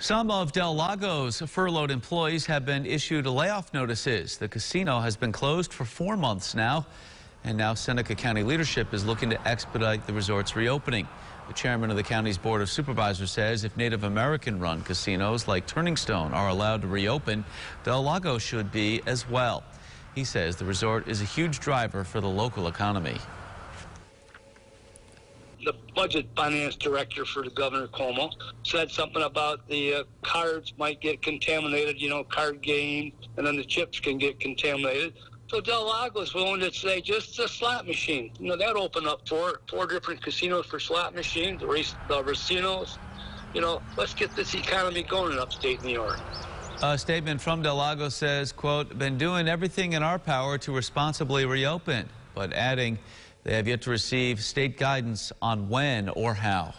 Some of Del Lago's furloughed employees have been issued layoff notices. The casino has been closed for four months now, and now Seneca County leadership is looking to expedite the resort's reopening. The chairman of the county's board of supervisors says if Native American run casinos like Turning Stone are allowed to reopen, Del Lago should be as well. He says the resort is a huge driver for the local economy the budget finance director for the governor Cuomo said something about the uh, cards might get contaminated, you know, card game, and then the chips can get contaminated. So Del Lago is willing to say just a slot machine. You know, that opened up four four different casinos for slot machines, the, race, the racinos. You know, let's get this economy going in upstate New York. A statement from Del Lago says, quote, been doing everything in our power to responsibly reopen, but adding they have yet to receive state guidance on when or how.